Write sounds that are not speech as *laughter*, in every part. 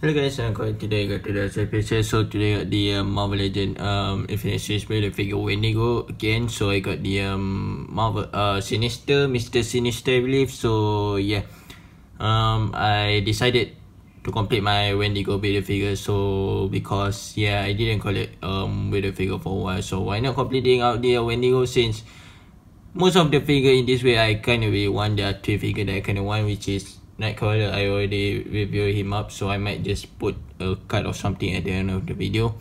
Hello guys, I'm going today got to picture. So today got the um, Marvel Legend um Infinite Series the figure Wendigo again. So I got the um Marvel uh Sinister, Mr. Sinister I believe. So yeah. Um I decided to complete my Wendigo builder figure so because yeah I didn't collect um builder figure for a while. So why not completing out the Wendigo since most of the figure in this way I kind of want the two figure that I kind of want which is Nightcrawler I already reviewed him up so I might just put a cut or something at the end of the video.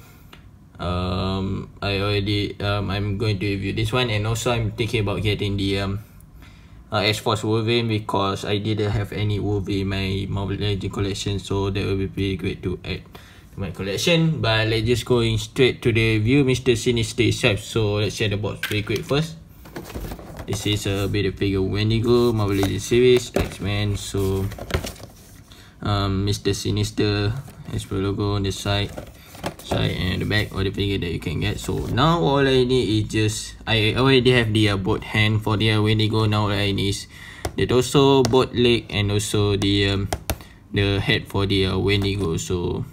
Um I already um I'm going to review this one and also I'm thinking about getting the um uh, X-Force Wolverine because I didn't have any Wolverine in my Marvel Legends collection so that would be pretty great to add to my collection. But let's just going straight to the review Mr. Sinister itself so let's share the box pretty quick first this is a bit figure Wendigo, Marvel Legends series, X-Men. So, um, Mr. Sinister has the logo on the side, side and the back of the figure that you can get. So now all I need is just I already have the uh, both hand for the uh, Wendigo. Now all I need is the torso, both leg, and also the um, the head for the uh, Wendigo. So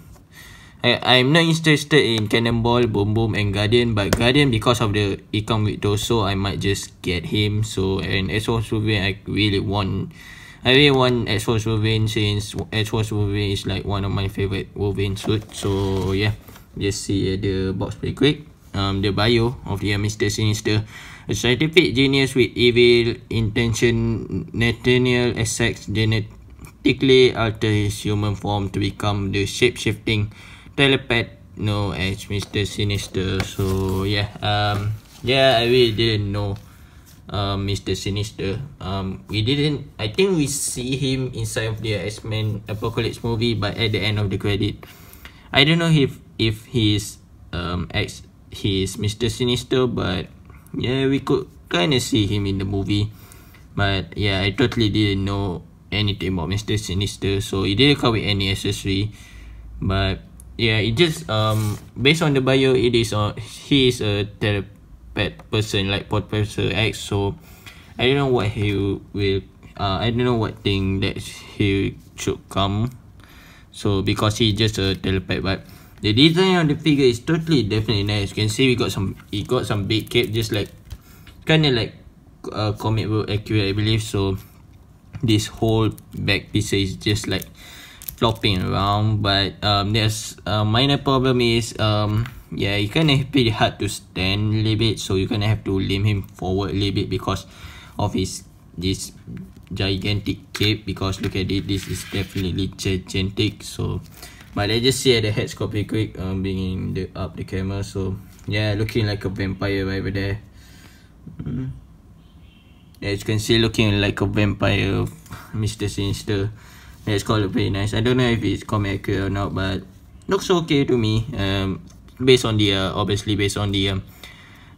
I, I'm not interested in Cannonball, Boom Boom and Guardian but Guardian because of the come with Torso I might just get him. So and Wolverine I really want I really want X-Force Wolverine since X-Force Wolverine is like one of my favorite Wolverine suit. So yeah just see the box pretty quick. Um, the bio of the Mr. Sinister. A scientific genius with evil intention Nathaniel Essex genetically alter his human form to become the shape-shifting telepath know as Mr. Sinister. So yeah, um, yeah, I really didn't know um, Mr. Sinister. Um, we didn't. I think we see him inside of the X Men Apocalypse movie, but at the end of the credit, I don't know if if he's um ex he's Mr. Sinister, but yeah, we could kind of see him in the movie. But yeah, I totally didn't know anything about Mr. Sinister, so he didn't come with any accessory. But yeah it just um based on the bio it is uh he is a telepath person like professor x so i don't know what he will uh i don't know what thing that he should come. So because he just a telepath but the design of the figure is totally definitely nice. You can see we got some he got some big cape just like kind of like uh comic book accurate i believe. So this whole back piece is just like flopping around but um there's a minor problem is um yeah you kind of pretty hard to stand a little bit so you kind of have to lean him forward a little bit because of his this gigantic cape because look at it this is definitely gigantic so but let's just see the head pretty quick um bringing the up the camera so yeah looking like a vampire right over there mm. as you can see looking like a vampire mr sinister yeah, it's called very nice. I don't know if it's comic accurate or not, but looks okay to me. Um, based on the uh, obviously based on the um,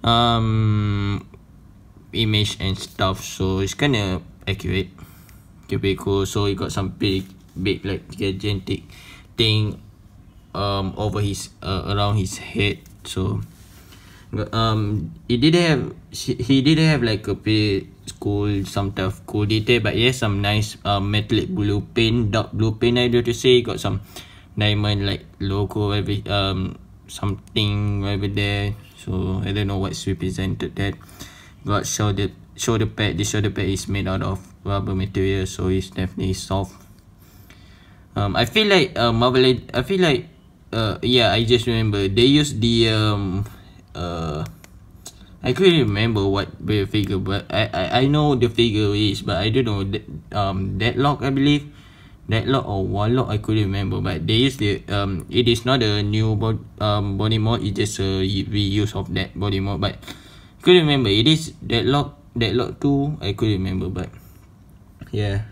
um image and stuff, so it's kind of accurate. Okay, pretty cool. So he got some big, big like gigantic thing um over his uh, around his head. So um he didn't have he didn't have like a cool some tough cool detail but yes some nice um, metallic blue paint dark blue paint I do to say. Got some diamond like logo every um something over there. So I don't know what's represented that. Got shoulder shoulder pad the shoulder pad is made out of rubber material so it's definitely soft. Um I feel like uh, Marvel I feel like uh yeah I just remember they use the um uh I couldn't remember what the figure, but I, I I know the figure is, but I don't know that um deadlock I believe, deadlock or warlock I couldn't remember. But they the um it is not a new bod um body mod. It's just a reuse of that body mod. But couldn't remember. It is deadlock deadlock two. I couldn't remember, but yeah.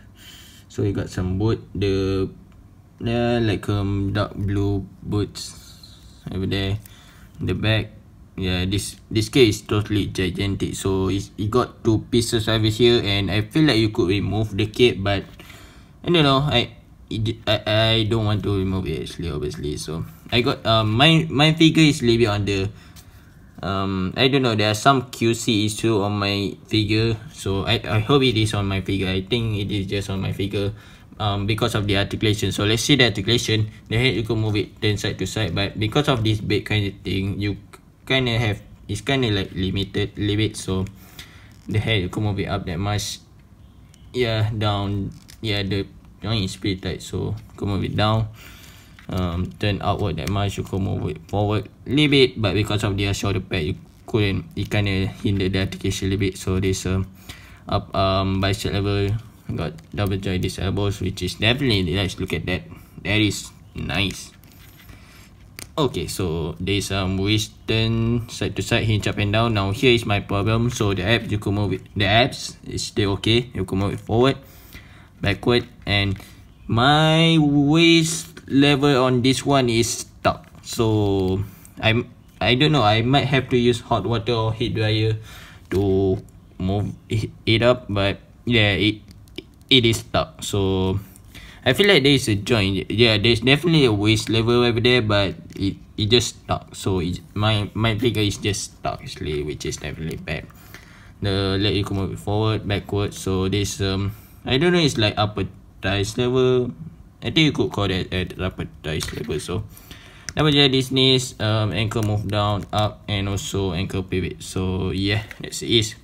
So we got some boot the yeah like um dark blue boots over there. The back yeah this this case is totally gigantic. So it's, it got two pieces over here and i feel like you could remove the cape but i don't know. I it, I, I don't want to remove it actually obviously. So i got um my my figure is little on the um i don't know. There are some qc issue on my figure. So i i hope it is on my figure. I think it is just on my figure um, because of the articulation. So let's see the articulation. The head you can move it then side to side, but because of this big kind of thing, you kind of have it's kind of like limited limit. So the head can move it up that much. Yeah, down. Yeah, the joint is pretty tight, so can move it down. Um, turn outward that much, you move it forward a little bit, but because of the shoulder pad, you couldn't. It kind of hinder the articulation a little bit. So this um up um bicep level got double joint these elbows which is definitely let's look at that that is nice okay so there's um waist turn side to side hinge up and down. Now here is my problem. So the abs you can move it the abs is still okay. You can move it forward backward and my waist level on this one is stuck. So i'm i don't know. I might have to use hot water or heat dryer to move it up but yeah it it is stuck. So I feel like there is a joint. Yeah there's definitely a waist level over there but it it just stuck. So it, my my figure is just stuck actually which is definitely bad. The leg you can move forward backward. So this um I don't know it's like upper thighs level. I think you could call that at upper thighs level so. Double jab this knees um ankle move down up and also ankle pivot. So yeah that's it.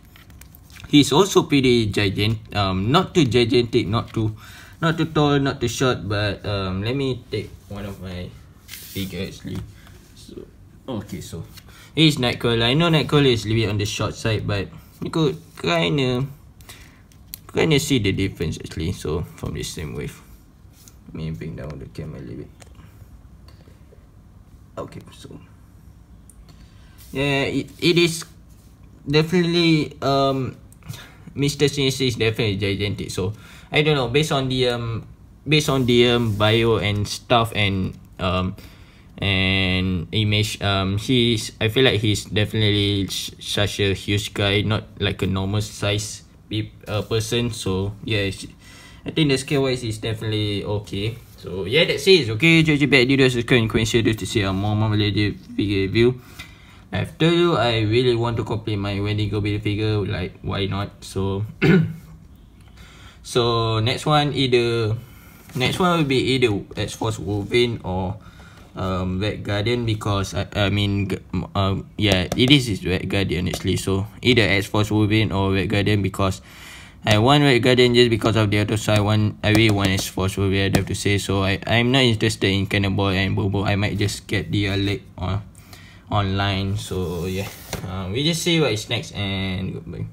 He's also pretty gigantic um not too gigantic not too not too tall not too short but um let me take one of my figure actually. So okay so he's nightcrawler i know nightcrawler is a little bit on the short side but you could kind of kind of see the difference actually so from the same wave. Let me bring down the camera a little bit. Okay so yeah it, it is definitely um Mr. Sinister is definitely gigantic. So I don't know. Based on the um, based on the um, bio and stuff and um, and image, um, he's. I feel like he's definitely such a huge guy, not like a normal size uh, person. So yeah, I think the scale wise is definitely okay. So yeah, that's it. Okay, JJ back. Did you subscribe and comment to see a more more figure review. I've told you I really want to complete my Wendigo build figure like why not? So *clears throat* so next one either next one will be either X-Force Wolverine or um Red Guardian because I, I mean um yeah it is is Red Guardian actually so either X-Force Wolverine or Red Guardian because I want Red Guardian just because of the other side. I really want X-Force Wolverine I have to say. So I I'm not interested in Cannonball and Bobo. I might just get the uh, leg or online. So yeah. Uh, we just see what is next and goodbye